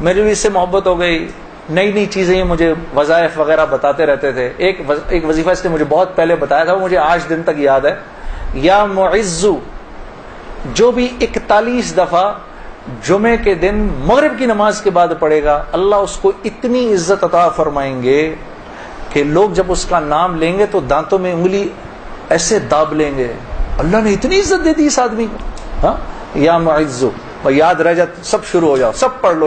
میری بھی اس سے محبت ہو گئی۔ نئی نئی چیزیں یہ مجھے وظائف وغیرہ بتاتے رہتے تھے۔ ایک ایک وظیفہ اس نے مجھے بہت پہلے بتایا تھا، وہ مجھے آج دن تک یاد ہے۔ یا معزو، جو بھی اکتالیس دفعہ جمعے کے دن مغرب کی نماز کے بعد پڑھے گا، اللہ اس کو اتنی عزت عطا فرمائیں گے کہ لوگ جب اس کا نام لیں گے تو دانتوں میں انگلی ایسے داب لیں گے۔ اللہ نے اتنی عزت دے دی اس آدمی کو۔ ہاں؟ یا معزو یاد رہ جا سب شروع ہو جاؤ، سب پڑھ لو۔